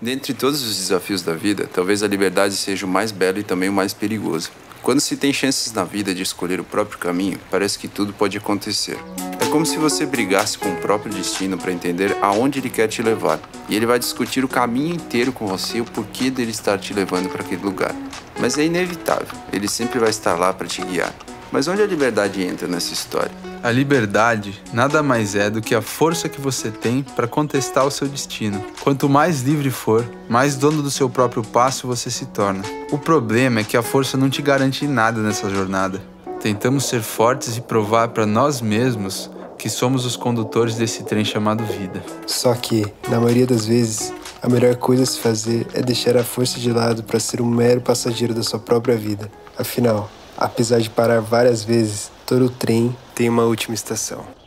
Dentre todos os desafios da vida, talvez a liberdade seja o mais belo e também o mais perigoso. Quando se tem chances na vida de escolher o próprio caminho, parece que tudo pode acontecer. É como se você brigasse com o próprio destino para entender aonde ele quer te levar, e ele vai discutir o caminho inteiro com você o porquê dele estar te levando para aquele lugar. Mas é inevitável, ele sempre vai estar lá para te guiar. Mas onde a liberdade entra nessa história? A liberdade nada mais é do que a força que você tem para contestar o seu destino. Quanto mais livre for, mais dono do seu próprio passo você se torna. O problema é que a força não te garante nada nessa jornada. Tentamos ser fortes e provar para nós mesmos que somos os condutores desse trem chamado vida. Só que, na maioria das vezes, a melhor coisa a se fazer é deixar a força de lado para ser um mero passageiro da sua própria vida. Afinal, apesar de parar várias vezes, todo trem tem uma última estação.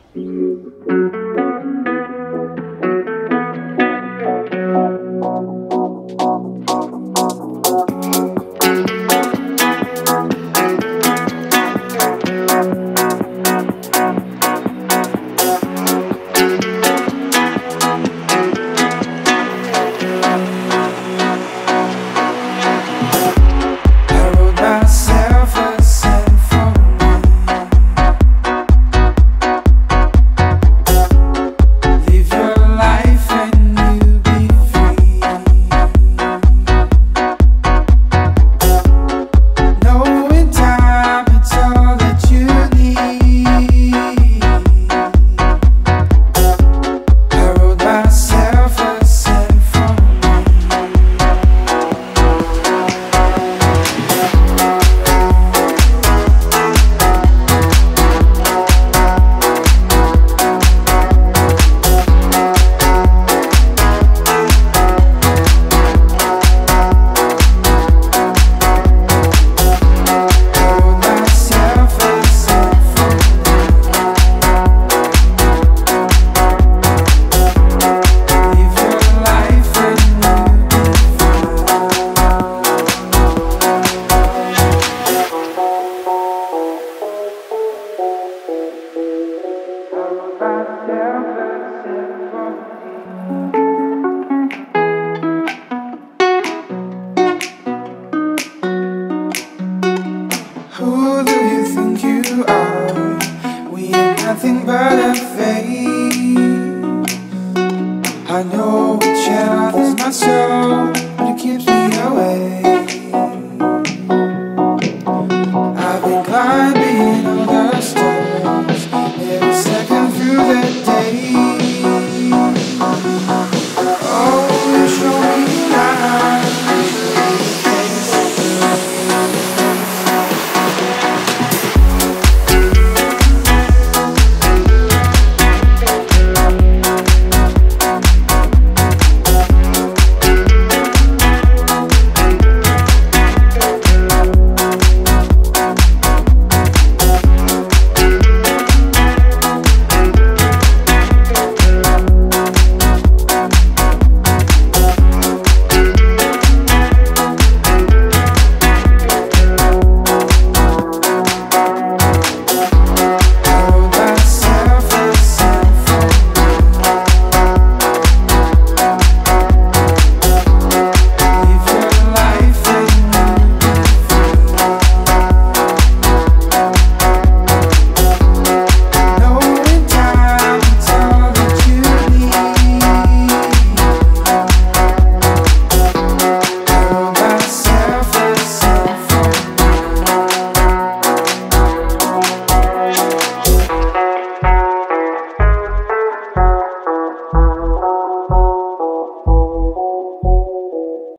Nothing but a phase.